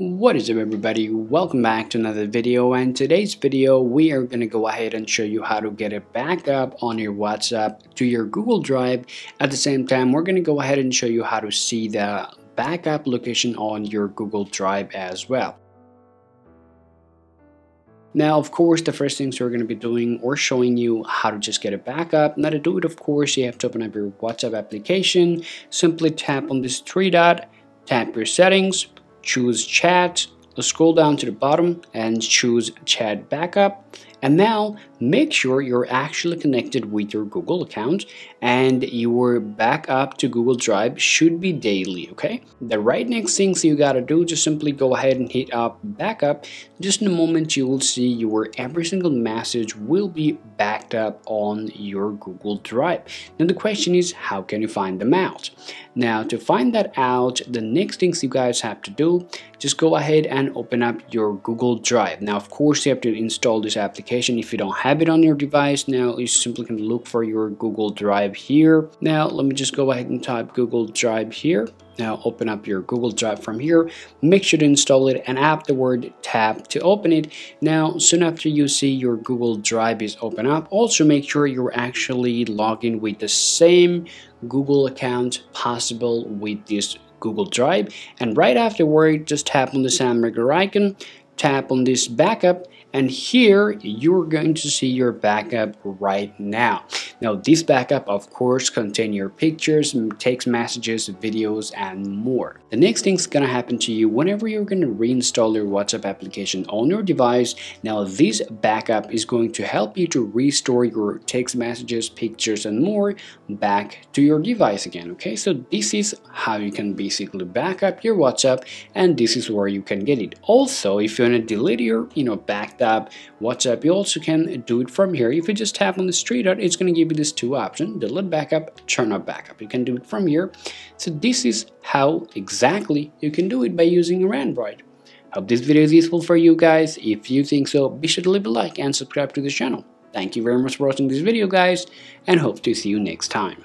What is up everybody, welcome back to another video and today's video we are going to go ahead and show you how to get a backup on your WhatsApp to your Google Drive. At the same time we're going to go ahead and show you how to see the backup location on your Google Drive as well. Now, of course, the first things we're going to be doing or showing you how to just get a backup. Now to do it, of course, you have to open up your WhatsApp application. Simply tap on this three dot, tap your settings, choose chat, uh, scroll down to the bottom and choose chat backup and now make sure you're actually connected with your Google account and your backup to Google Drive should be daily, okay? The right next things you gotta do, just simply go ahead and hit up backup. Just in a moment you will see your every single message will be backed up on your Google Drive. Now the question is, how can you find them out? Now to find that out, the next things you guys have to do, just go ahead and open up your Google Drive. Now of course you have to install this application. If you don't have it on your device now you simply can look for your Google Drive here. Now let me just go ahead and type Google Drive here now open up your Google Drive from here. Make sure to install it and afterward tap to open it. Now soon after you see your Google Drive is open up also make sure you're actually logging with the same Google account possible with this Google Drive. And right afterward just tap on the hamburger icon tap on this backup and here you're going to see your backup right now. Now this backup of course contain your pictures text messages videos and more. The next thing's gonna happen to you whenever you're gonna reinstall your whatsapp application on your device. Now this backup is going to help you to restore your text messages pictures and more back to your device again okay? So this is how you can basically back up your whatsapp and this is where you can get it. Also if you want to delete your you know back tab WhatsApp you also can do it from here. If you just tap on the three dot it's going to give you this two option delete backup turn off backup. You can do it from here. So this is how exactly you can do it by using your Android. Hope this video is useful for you guys. If you think so be sure to leave a like and subscribe to the channel. Thank you very much for watching this video guys and hope to see you next time